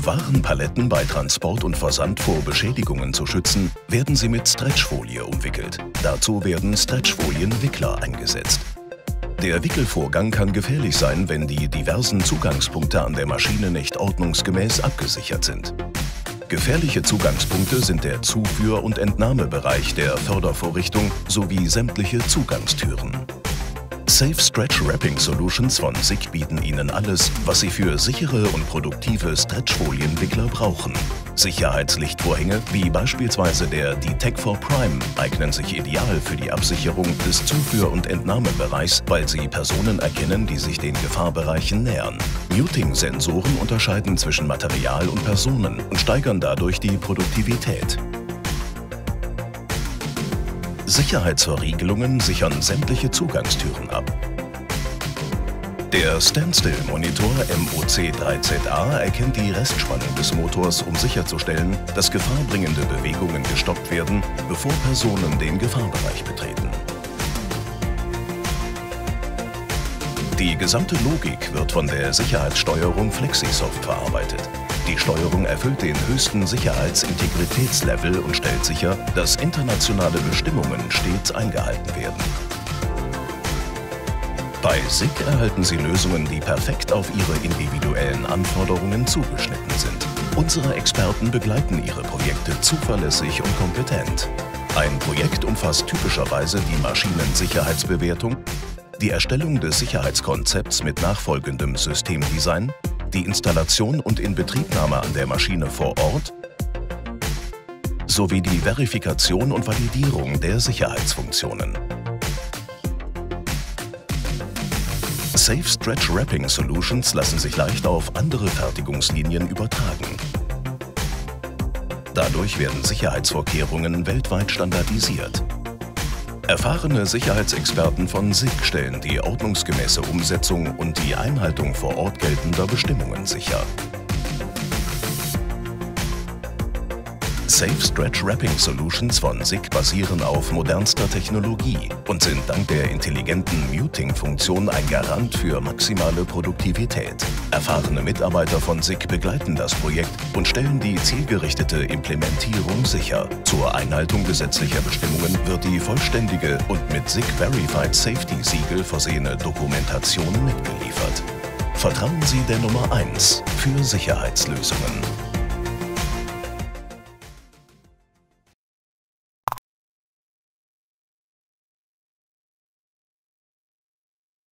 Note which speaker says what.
Speaker 1: Um Warenpaletten bei Transport und Versand vor Beschädigungen zu schützen, werden sie mit Stretchfolie umwickelt. Dazu werden Stretchfolienwickler eingesetzt. Der Wickelvorgang kann gefährlich sein, wenn die diversen Zugangspunkte an der Maschine nicht ordnungsgemäß abgesichert sind. Gefährliche Zugangspunkte sind der Zuführ- und Entnahmebereich der Fördervorrichtung sowie sämtliche Zugangstüren. Safe Stretch Wrapping Solutions von SICK bieten Ihnen alles, was Sie für sichere und produktive Stretchfolienwickler brauchen. Sicherheitslichtvorhänge wie beispielsweise der Detect4 Prime eignen sich ideal für die Absicherung des Zuführ- und Entnahmebereichs, weil sie Personen erkennen, die sich den Gefahrbereichen nähern. Muting-Sensoren unterscheiden zwischen Material und Personen und steigern dadurch die Produktivität. Sicherheitsverriegelungen sichern sämtliche Zugangstüren ab. Der Standstill-Monitor MOC3ZA erkennt die Restspannung des Motors, um sicherzustellen, dass gefahrbringende Bewegungen gestoppt werden, bevor Personen den Gefahrbereich betreten. Die gesamte Logik wird von der Sicherheitssteuerung Flexisoft verarbeitet. Die Steuerung erfüllt den höchsten Sicherheitsintegritätslevel und stellt sicher, dass internationale Bestimmungen stets eingehalten werden. Bei SICK erhalten Sie Lösungen, die perfekt auf Ihre individuellen Anforderungen zugeschnitten sind. Unsere Experten begleiten Ihre Projekte zuverlässig und kompetent. Ein Projekt umfasst typischerweise die Maschinensicherheitsbewertung, die Erstellung des Sicherheitskonzepts mit nachfolgendem Systemdesign, die Installation und Inbetriebnahme an der Maschine vor Ort sowie die Verifikation und Validierung der Sicherheitsfunktionen. Safe Stretch Wrapping Solutions lassen sich leicht auf andere Fertigungslinien übertragen. Dadurch werden Sicherheitsvorkehrungen weltweit standardisiert. Erfahrene Sicherheitsexperten von SIG stellen die ordnungsgemäße Umsetzung und die Einhaltung vor Ort geltender Bestimmungen sicher. Safe Stretch Wrapping Solutions von SIG basieren auf modernster Technologie und sind dank der intelligenten Muting-Funktion ein Garant für maximale Produktivität. Erfahrene Mitarbeiter von SIG begleiten das Projekt und stellen die zielgerichtete Implementierung sicher. Zur Einhaltung gesetzlicher Bestimmungen wird die vollständige und mit SIG Verified Safety Siegel versehene Dokumentation mitgeliefert. Vertrauen Sie der Nummer 1 für Sicherheitslösungen.